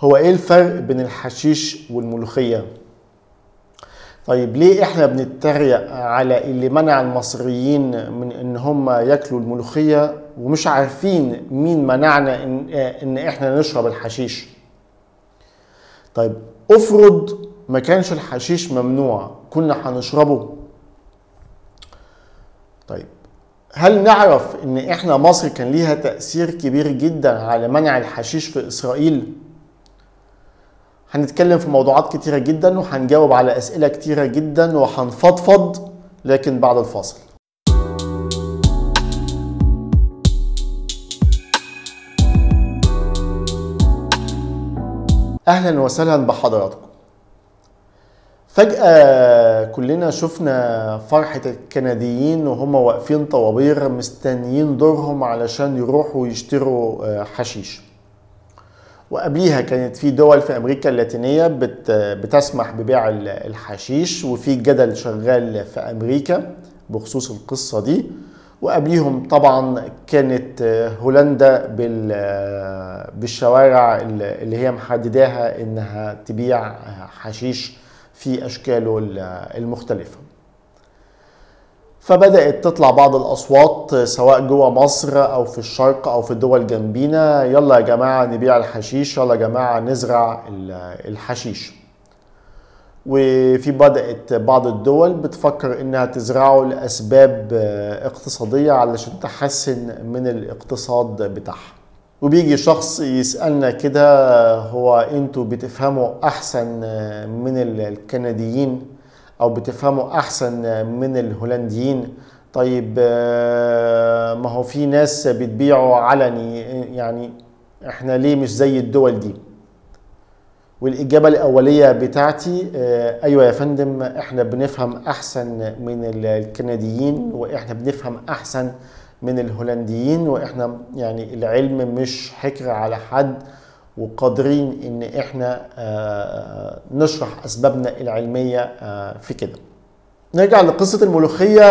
هو إيه الفرق بين الحشيش والملوخية؟ طيب ليه إحنا بنتريق على اللي منع المصريين من إن هم ياكلوا الملوخية ومش عارفين مين منعنا ان, إحنا نشرب الحشيش؟ طيب افرض ما كانش الحشيش ممنوع كنا هنشربه. طيب هل نعرف إن إحنا مصر كان ليها تأثير كبير جدا على منع الحشيش في إسرائيل؟ هنتكلم في موضوعات كتيرة جدا وهنجاوب على أسئلة كتيرة جدا وهنفضفض لكن بعد الفاصل. أهلا وسهلا بحضراتكم. فجأة كلنا شفنا فرحة الكنديين وهم واقفين طوابير مستنيين دورهم علشان يروحوا يشتروا حشيش. وقبليها كانت في دول في أمريكا اللاتينية بت بتسمح ببيع الحشيش وفي جدل شغال في أمريكا بخصوص القصة دي. وقبليهم طبعا كانت هولندا بالشوارع اللي هي محدداها إنها تبيع حشيش في أشكاله المختلفة. فبدأت تطلع بعض الأصوات سواء جوه مصر أو في الشرق أو في الدول جنبينا. يلا يا جماعة نبيع الحشيش يلا يا جماعة نزرع الحشيش. وفي بدأت بعض الدول بتفكر إنها تزرعه لأسباب اقتصادية علشان تحسن من الاقتصاد بتاعها. وبيجي شخص يسألنا كده هو أنتوا بتفهموا أحسن من الكنديين؟ أو بتفهموا أحسن من الهولنديين. طيب ما هو في ناس بتبيعوا علني يعني إحنا ليه مش زي الدول دي؟ والإجابة الأولية بتاعتي أيوه يا فندم إحنا بنفهم أحسن من الكنديين وإحنا بنفهم أحسن من الهولنديين وإحنا يعني العلم مش حكر على حد. وقادرين إن إحنا نشرح أسبابنا العلمية في كده. نرجع لقصة الملوخية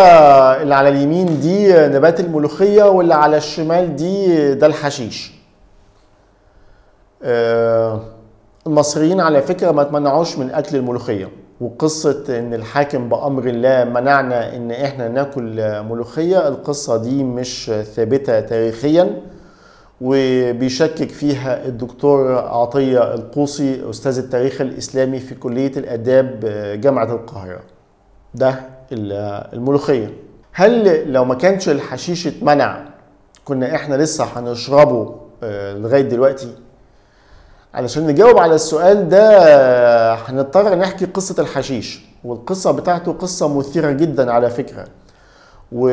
اللي على اليمين دي نبات الملوخية واللي على الشمال دي ده الحشيش. المصريين على فكرة ما تمنعوش من أكل الملوخية. وقصة إن الحاكم بأمر الله منعنا إن إحنا ناكل ملوخية القصة دي مش ثابتة تاريخياً. وبيشكك فيها الدكتور عطية القوصي أستاذ التاريخ الإسلامي في كلية الآداب جامعة القاهرة. ده الملوخية. هل لو ما كانش الحشيش اتمنع كنا إحنا لسه هنشربه لغاية دلوقتي؟ علشان نجاوب على السؤال ده هنضطر نحكي قصة الحشيش والقصة بتاعته قصة مثيرة جدا على فكرة. و...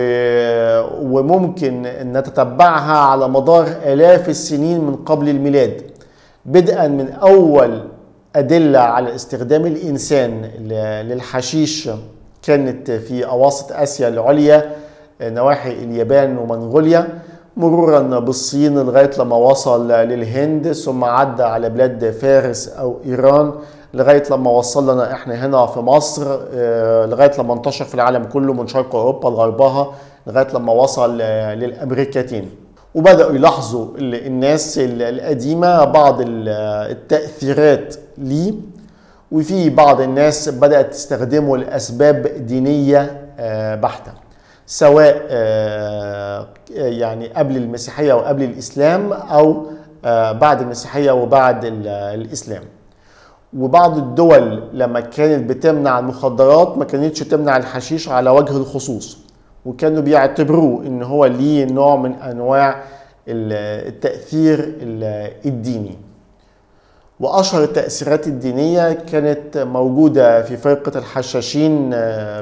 وممكن نتتبعها على مدار آلاف السنين من قبل الميلاد بدءا من أول أدلة على استخدام الإنسان للحشيش كانت في أواسط آسيا العليا نواحي اليابان ومنغوليا مرورا بالصين لغاية لما وصل للهند ثم عدى على بلاد فارس أو إيران لغاية لما وصل لنا إحنا هنا في مصر لغاية لما انتشر في العالم كله من شرق أوروبا لغربها لغاية لما وصل للأمريكتين. وبدأوا يلاحظوا الناس القديمة بعض التأثيرات ليه وفي بعض الناس بدأت تستخدمه لأسباب دينية بحتة. سواء يعني قبل المسيحية وقبل الإسلام أو بعد المسيحية وبعد الإسلام. وبعض الدول لما كانت بتمنع المخدرات ما كانتش تمنع الحشيش على وجه الخصوص وكانوا بيعتبروه إن هو ليه نوع من أنواع التأثير الديني. وأشهر التأثيرات الدينية كانت موجودة في فرقة الحشاشين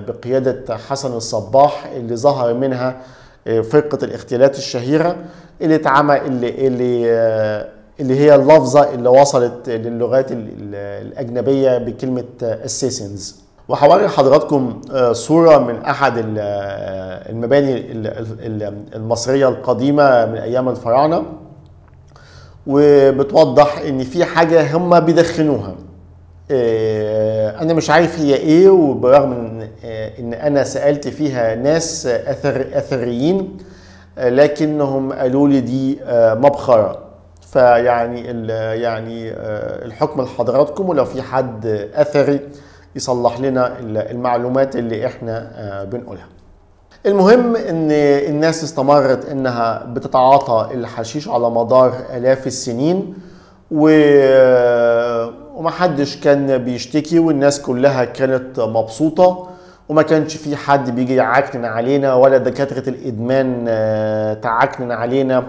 بقيادة حسن الصباح اللي ظهر منها فرقة الاغتيالات الشهيرة اللي اتعمل اللي, اللي اللي هي اللفظة اللي وصلت للغات الأجنبية بكلمة assassins. وهوري حضراتكم صورة من أحد المباني المصرية القديمة من أيام الفراعنة. وبتوضح إن في حاجة هم بيدخنوها. أنا مش عارف هي إيه وبرغم إن, أنا سألت فيها ناس أثر أثريين لكنهم قالوا لي دي مبخرة. فيعني يعني آه، الحكم لحضراتكم ولو في حد أثري يصلح لنا ال- المعلومات اللي إحنا آه، بنقولها. المهم إن الناس استمرت إنها بتتعاطى الحشيش على مدار آلاف السنين و... ومحدش كان بيشتكي والناس كلها كانت مبسوطة وما كانش في حد بيجي يعكنن علينا ولا دكاترة الإدمان آه، تعكنن علينا.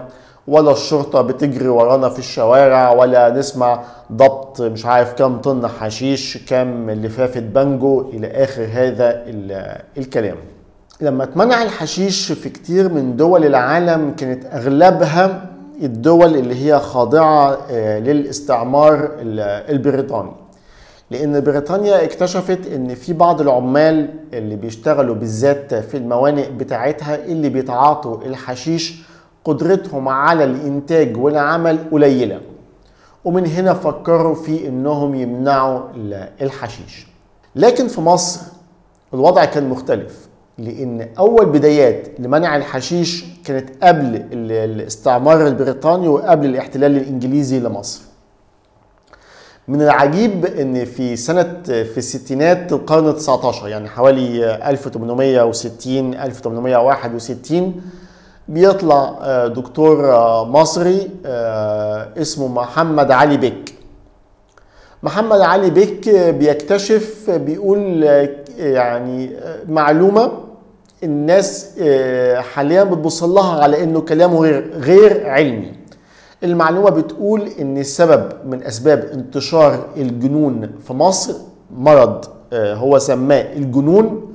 ولا الشرطة بتجري ورانا في الشوارع ولا نسمع ضبط مش عارف كام طن حشيش كام لفافة بانجو إلى آخر هذا ال- الكلام. لما اتمنع الحشيش في كتير من دول العالم كانت أغلبها الدول اللي هي خاضعة آه، للاستعمار ال- البريطاني. لأن بريطانيا اكتشفت إن في بعض العمال اللي بيشتغلوا بالذات في الموانئ بتاعتها اللي بيتعاطوا الحشيش قدرتهم على الإنتاج والعمل قليلة. ومن هنا فكروا في إنهم يمنعوا ال- الحشيش. لكن في مصر الوضع كان مختلف لأن أول بدايات لمنع الحشيش كانت قبل ال- الاستعمار البريطاني وقبل الاحتلال الإنجليزي لمصر. من العجيب إن في سنه في الستينات القرن 19 يعني حوالي 1860 1861 بيطلع آه، دكتور آه، مصري آه، اسمه محمد علي بك محمد علي بك بيكتشف بيقول يعني معلومة الناس حاليا بتبص لها على إنه كلامه غير علمي. المعلومة بتقول إن السبب من أسباب انتشار الجنون في مصر مرض هو سماه الجنون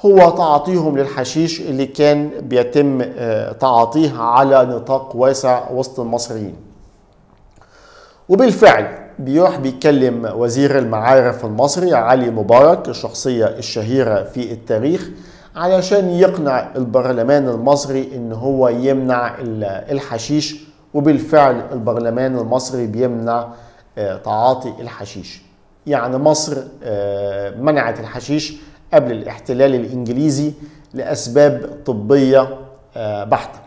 هو تعاطيهم للحشيش اللي كان بيتم تعاطيه على نطاق واسع وسط المصريين. وبالفعل بيروح بيتكلم وزير المعارف المصري علي مبارك الشخصية الشهيرة في التاريخ علشان يقنع البرلمان المصري إن هو يمنع الحشيش وبالفعل البرلمان المصري بيمنع تعاطي الحشيش. يعني مصر منعت الحشيش قبل الاحتلال الإنجليزي لأسباب طبية بحتة.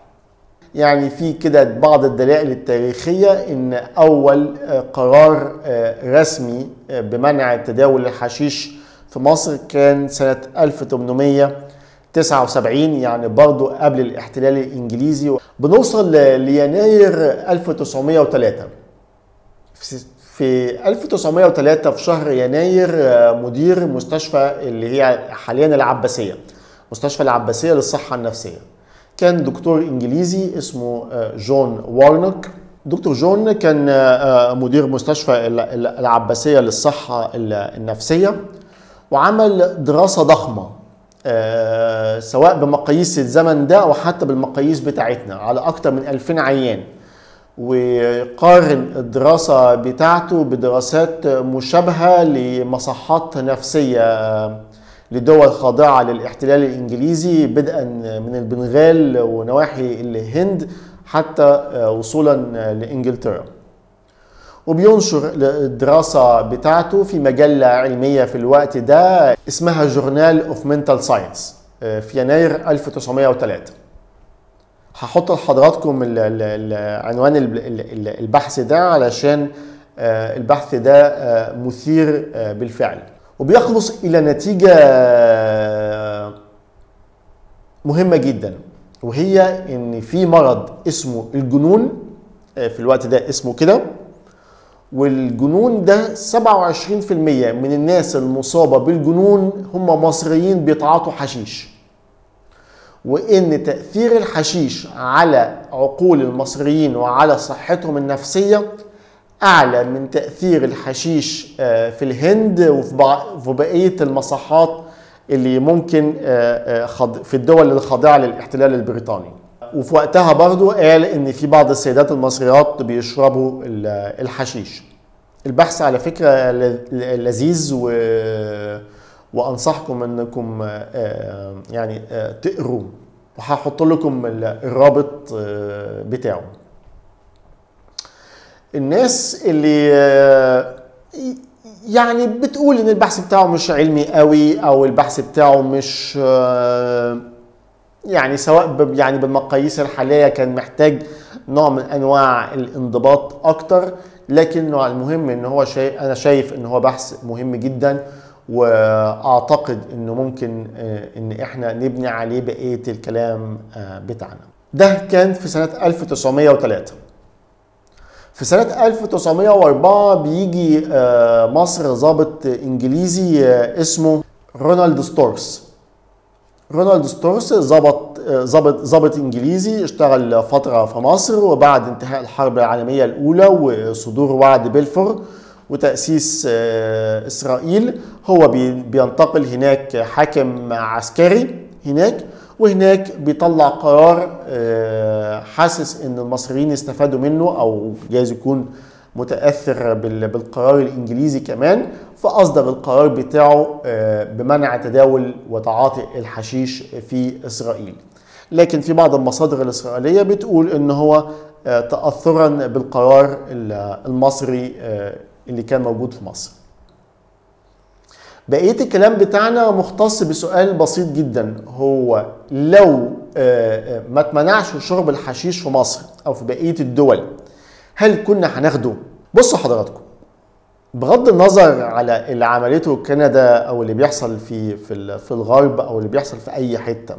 يعني في كده بعض الدلائل التاريخية إن أول قرار رسمي بمنع تداول الحشيش في مصر كان سنة 1879 يعني برضو قبل الاحتلال الإنجليزي. بنوصل ليناير 1903 في 1903 في شهر يناير مدير مستشفى اللي هي حاليا العباسية مستشفى العباسية للصحة النفسية. كان دكتور إنجليزي اسمه جون وارنوك. دكتور جون كان مدير مستشفى العباسية للصحة النفسية وعمل دراسة ضخمة سواء بمقاييس الزمن ده أو حتى بالمقاييس بتاعتنا على أكثر من 2000 عيان. وقارن الدراسة بتاعته بدراسات مشابهة لمصحات نفسية لدول خاضعة للاحتلال الإنجليزي بدءا من البنغال ونواحي الهند حتى وصولا لإنجلترا. وبينشر الدراسة بتاعته في مجلة علمية في الوقت ده اسمها Journal of Mental Science في يناير 1903 هحط لحضراتكم عنوان البحث ده علشان البحث ده مثير بالفعل. وبيخلص إلى نتيجة مهمة جدا وهي إن في مرض اسمه الجنون في الوقت ده اسمه كده. والجنون ده 27% من الناس المصابة بالجنون هم مصريين بيتعاطوا حشيش. وإن تأثير الحشيش على عقول المصريين وعلى صحتهم النفسية أعلى من تأثير الحشيش في الهند وفي بقية المصحات اللي ممكن في الدول الخاضعة للاحتلال البريطاني. وفي وقتها برضو قال إن في بعض السيدات المصريات بيشربوا الحشيش. البحث على فكرة لذيذ و وأنصحكم أنكم يعني تقروا. وهحط لكم الرابط بتاعه. الناس اللي يعني بتقول إن البحث بتاعه مش علمي قوي أو البحث بتاعه مش يعني سواء يعني بالمقاييس الحالية كان محتاج نوع من أنواع الانضباط أكتر. لكن المهم إن هو شيء أنا شايف إن هو بحث مهم جدا. وأعتقد إنه ممكن إن إحنا نبني عليه بقية الكلام بتاعنا. ده كان في سنة 1903 في سنة 1904 بيجي مصر ضابط إنجليزي اسمه رونالد ستورس رونالد ستورس ضابط ضابط ضابط إنجليزي اشتغل فترة في مصر وبعد انتهاء الحرب العالمية الأولى وصدور وعد بلفور وتأسيس إسرائيل. هو بينتقل هناك حاكم عسكري هناك وهناك بيطلع قرار حاسس إن المصريين استفادوا منه أو جايز يكون متأثر بالقرار الإنجليزي كمان. فأصدر القرار بتاعه بمنع تداول وتعاطي الحشيش في إسرائيل. لكن في بعض المصادر الإسرائيلية بتقول إن هو تاثرا بالقرار المصري اللي كان موجود في مصر. بقية الكلام بتاعنا مختص بسؤال بسيط جدا. هو لو ما اتمنعش شرب الحشيش في مصر أو في بقية الدول هل كنا هناخده؟ بصوا حضراتكم. بغض النظر على اللي عملته كندا أو اللي بيحصل في في في الغرب أو اللي بيحصل في أي حتة.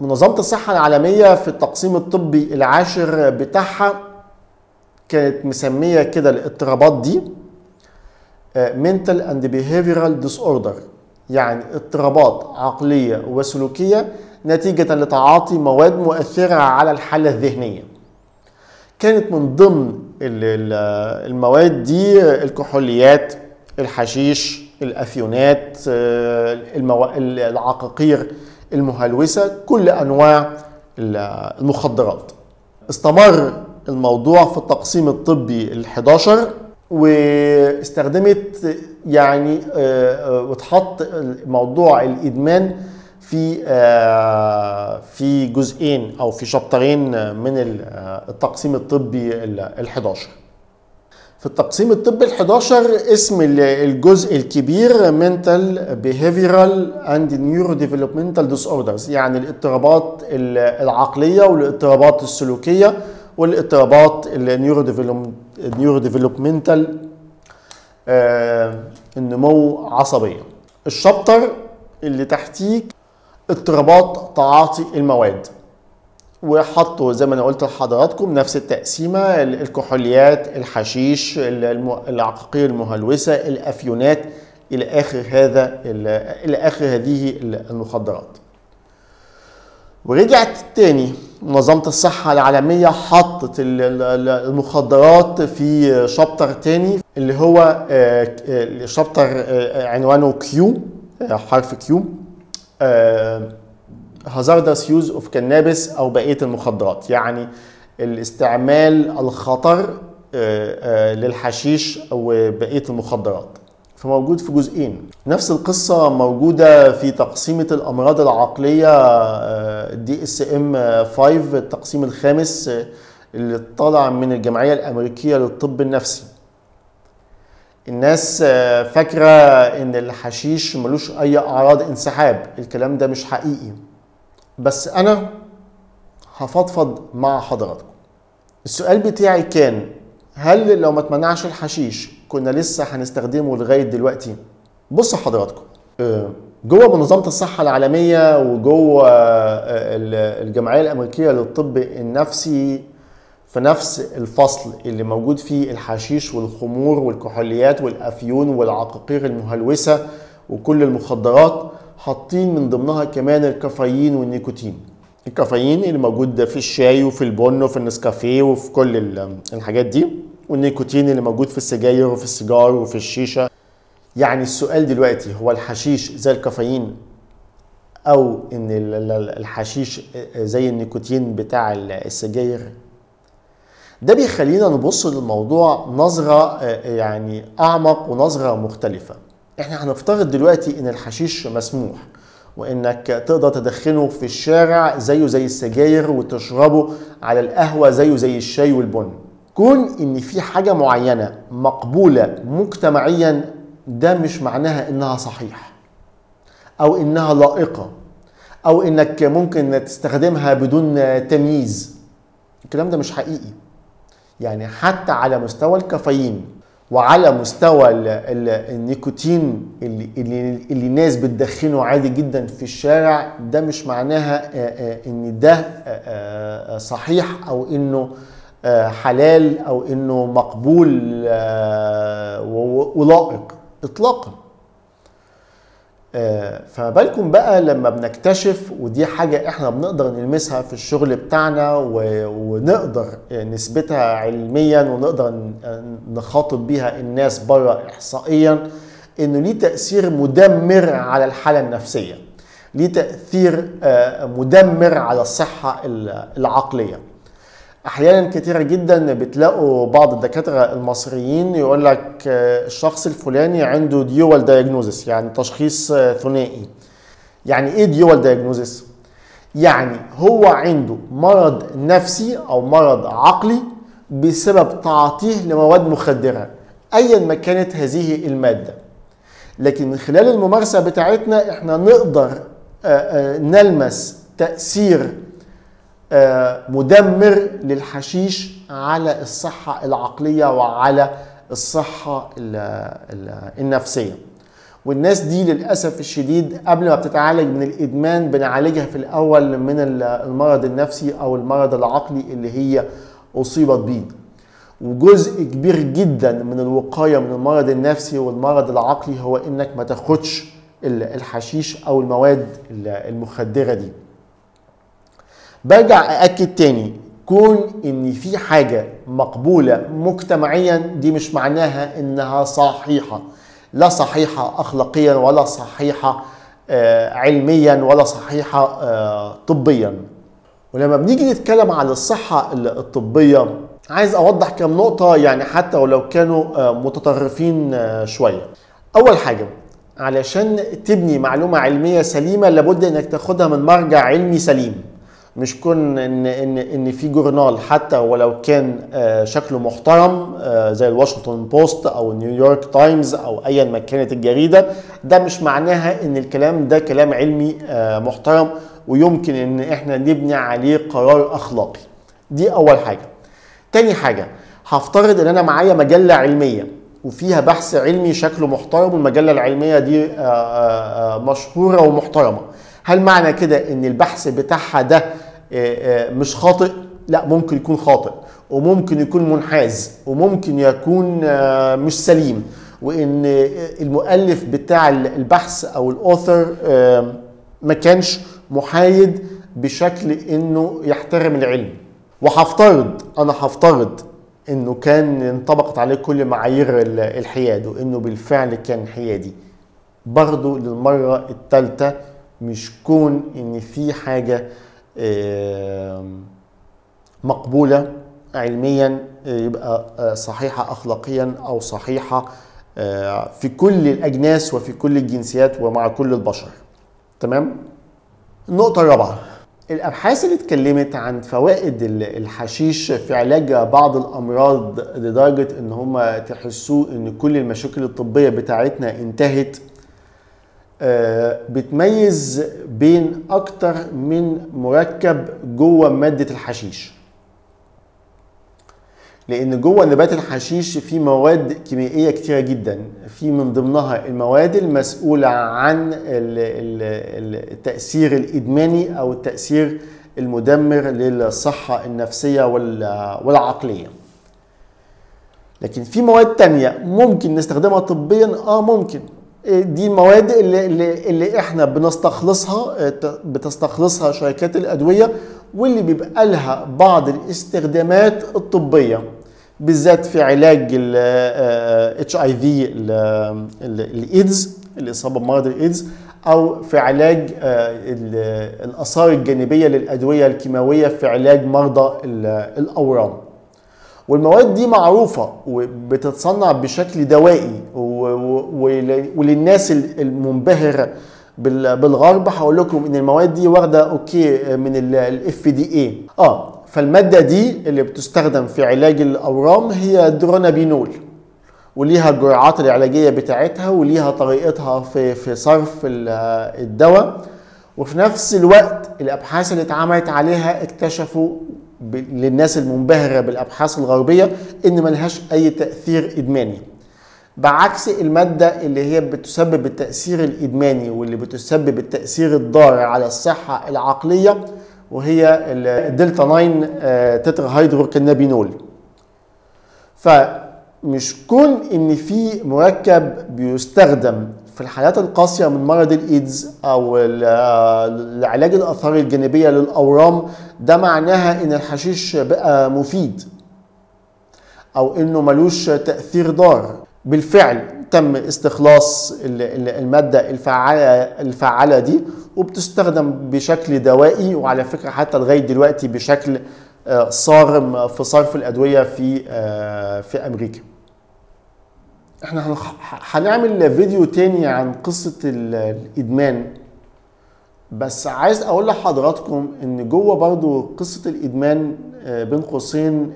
منظمة الصحة العالمية في التقسيم الطبي العاشر بتاعها كانت مسمية كده الإضطرابات دي. Mental and behavioral disorder يعني اضطرابات عقلية وسلوكية نتيجة لتعاطي مواد مؤثرة على الحالة الذهنية. كانت من ضمن المواد دي الكحوليات الحشيش الافيونات المو... العقاقير المهلوسة كل أنواع المخدرات. استمر الموضوع في التقسيم الطبي ال11 واستخدمت يعني واتحط موضوع الإدمان في في جزئين أو في شابترين من التقسيم الطبي ال11 في التقسيم الطبي ال11 اسم الجزء الكبير mental behavioral and neurodevelopmental disorders يعني الاضطرابات العقلية والإضطرابات السلوكية. والاضطرابات ال neurodevelopmental النمو عصبية. ال chapter اللي تحتيه اضطرابات تعاطي المواد. وحطوا زي ما أنا قلت لحضراتكم نفس التقسيمة الكحوليات الحشيش العقاقير المهلوسة الأفيونات إلى آخر هذا إلى آخر هذه المخدرات. ورجعت تاني. منظمة الصحة العالمية حطت المخدرات في chapter تاني اللي هو chapter عنوانه Q حرف Q hazardous use of cannabis أو بقية المخدرات. يعني الاستعمال الخطر للحشيش أو بقية المخدرات. فموجود في جزئين. نفس القصة موجودة في تقسيمة الأمراض العقلية دي اس ام 5 التقسيم الخامس اللي طالع من الجمعية الأمريكية للطب النفسي. الناس فاكرة إن الحشيش ملوش أي أعراض انسحاب. الكلام ده مش حقيقي. بس أنا هفضفض مع حضراتكم. السؤال بتاعي كان هل لو ما اتمنعش الحشيش كنا لسه هنستخدمه لغاية دلوقتي. بصوا حضراتكم جوه منظمة الصحة العالمية وجوه الجمعية الأمريكية للطب النفسي في نفس الفصل اللي موجود فيه الحشيش والخمور والكحوليات والأفيون والعقاقير المهلوسة وكل المخدرات حاطين من ضمنها كمان الكافيين والنيكوتين. الكافيين اللي موجود في الشاي وفي البن وفي النسكافيه وفي كل الحاجات دي. والنيكوتين اللي موجود في السجاير وفي السيجار وفي الشيشة. يعني السؤال دلوقتي هو الحشيش زي الكافيين أو إن الحشيش زي النيكوتين بتاع السجاير؟ ده بيخلينا نبص للموضوع نظرة يعني أعمق ونظرة مختلفة. إحنا هنفترض دلوقتي إن الحشيش مسموح وإنك تقدر تدخنه في الشارع زيه زي السجاير وتشربه على القهوة زيه زي الشاي والبن. كون إن في حاجة معينة مقبولة مجتمعيا ده مش معناها إنها صحيح أو إنها لائقة أو إنك ممكن تستخدمها بدون تمييز. الكلام ده مش حقيقي. يعني حتى على مستوى الكافيين وعلى مستوى ال ال النيكوتين اللي, اللي, اللي الناس بتدخنه عادي جدا في الشارع ده مش معناها إن ده صحيح أو إنه حلال أو إنه مقبول ولائق اطلاقا. فما بالكم بقى لما بنكتشف ودي حاجة إحنا بنقدر نلمسها في الشغل بتاعنا ونقدر نثبتها علميا ونقدر نخاطب بيها الناس بره احصائيا إنه ليه تأثير مدمر على الحالة النفسية. ليه تأثير مدمر على الصحة العقلية. أحيانا كتيرة جدا بتلاقوا بعض الدكاترة المصريين يقول لك الشخص الفلاني عنده ديوال دايجنوزس يعني تشخيص ثنائي. يعني إيه ديوال دايجنوزس يعني هو عنده مرض نفسي أو مرض عقلي بسبب تعاطيه لمواد مخدرة ايا ما كانت هذه المادة. لكن من خلال الممارسة بتاعتنا إحنا نقدر نلمس تأثير مدمر للحشيش على الصحة العقلية وعلى الصحة النفسية. والناس دي للأسف الشديد قبل ما بتتعالج من الإدمان بنعالجها في الأول من المرض النفسي أو المرض العقلي اللي هي أصيبت بيه. وجزء كبير جدا من الوقاية من المرض النفسي والمرض العقلي هو إنك ما تاخدش الحشيش أو المواد المخدرة دي. برجع أأكد تاني. كون إن في حاجة مقبولة مجتمعيا دي مش معناها إنها صحيحة. لا صحيحة أخلاقيا ولا صحيحة آه علميا ولا صحيحة آه طبيا. ولما بنيجي نتكلم عن الصحة الطبية عايز أوضح كم نقطة يعني حتى ولو كانوا آه متطرفين شوية. أول حاجة علشان تبني معلومة علمية سليمة لابد إنك تاخدها من مرجع علمي سليم. مش كون ان ان إن في جورنال حتى ولو كان شكله محترم زي الواشنطن بوست أو نيويورك تايمز أو ايا ما كانت الجريدة. ده مش معناها إن الكلام ده كلام علمي محترم ويمكن إن إحنا نبني عليه قرار أخلاقي. دي أول حاجة. تاني حاجة هفترض إن أنا معايا مجلة علمية وفيها بحث علمي شكله محترم والمجلة العلمية دي مشهورة ومحترمة. هل معنى كده إن البحث بتاعها ده مش خاطئ؟ لا ممكن يكون خاطئ وممكن يكون منحاز وممكن يكون مش سليم وإن المؤلف بتاع البحث أو الاوثر ما كانش محايد بشكل إنه يحترم العلم. وهفترض أنا هفترض إنه كان انطبقت عليه كل معايير الحياد وإنه بالفعل كان حيادي. برضه للمرة الثالثه مش كون إن في حاجة مقبولة علميا يبقى صحيحة اخلاقيا أو صحيحة في كل الأجناس وفي كل الجنسيات ومع كل البشر. تمام؟ النقطة الرابعة الأبحاث اللي اتكلمت عن فوائد الحشيش في علاج بعض الأمراض لدرجة إن هم تحسوا إن كل المشاكل الطبية بتاعتنا انتهت بتميز بين أكتر من مركب جوه مادة الحشيش. لأن جوه نبات الحشيش في مواد كيميائية كتيرة جدا. في من ضمنها المواد المسؤولة عن التأثير الإدماني أو التأثير المدمر للصحة النفسية والعقلية. لكن في مواد تانية ممكن نستخدمها طبيا؟ آه ممكن. دي المواد اللي, اللي, اللي إحنا بنستخلصها بتستخلصها شركات الأدوية واللي بيبقى لها بعض الاستخدامات الطبية بالذات في علاج HIV الايدز الإصابة بمرض الإيدز أو في علاج الآثار الجانبية للأدوية الكيماوية في علاج مرضى الأورام. والمواد دي معروفة وبتتصنع بشكل دوائي وللناس المنبهرة بالغرب هقول لكم إن المواد دي واخدة OK من ال FDA آه فالمادة دي اللي بتستخدم في علاج الأورام هي dronabinol وليها الجرعات العلاجية بتاعتها وليها طريقتها في في صرف الدواء. وفي نفس الوقت الأبحاث اللي اتعملت عليها اكتشفوا للناس المنبهرة بالأبحاث الغربية إن ملهاش أي تأثير إدماني. بعكس المادة اللي هي بتسبب التأثير الإدماني واللي بتسبب التأثير الضار على الصحة العقلية وهي الدلتا 9 تترا هيدروكنابينول. فمش كون إن في مركب بيستخدم في الحالات القاسية من مرض الإيدز أو لعلاج الآثار الجانبية للأورام ده معناها إن الحشيش بقى مفيد أو إنه ملوش تأثير ضار. بالفعل تم استخلاص المادة الفعالة, الفعالة دي وبتستخدم بشكل دوائي وعلى فكرة حتى لغاية دلوقتي بشكل صارم في صرف الأدوية في في أمريكا. إحنا هنعمل فيديو تاني عن قصة الإدمان. بس عايز أقول لحضراتكم إن جوه برضو قصة الإدمان بين قوسين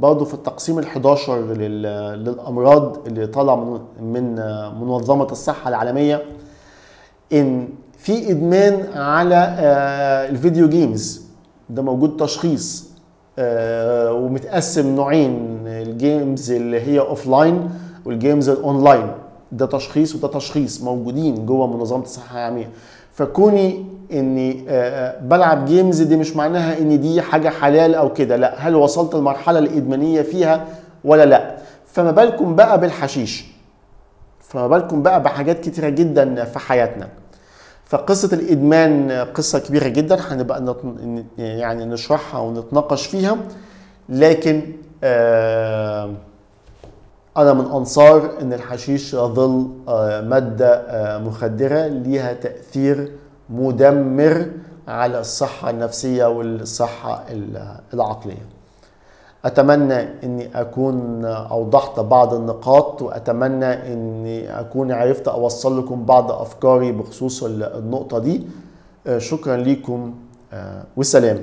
برضو في التقسيم ال11 للأمراض اللي طالع من منظمة الصحة العالمية إن في إدمان على ال video games. ده موجود تشخيص. آه ومتقسم نوعين ال games اللي هي offline وال games ال online ده تشخيص وده تشخيص موجودين جوه منظمة الصحة العالمية. فكوني إني آه بلعب جيمز دي مش معناها إن دي حاجة حلال أو كده لا. هل وصلت المرحلة الإدمانية فيها ولا لا؟ فما بالكم بقى بالحشيش. فما بالكم بقى بحاجات كتيرة جدا في حياتنا. فقصة الإدمان قصة كبيرة جدا هنبقى نط... يعني نشرحها ونتناقش فيها. لكن آه أنا من أنصار إن الحشيش يظل آه مادة آه مخدرة ليها تأثير مدمر على الصحة النفسية والصحة العقلية. أتمنى أني أكون أوضحت بعض النقاط وأتمنى أني أكون عرفت أوصل لكم بعض أفكاري بخصوص النقطة دي. شكرا لكم والسلام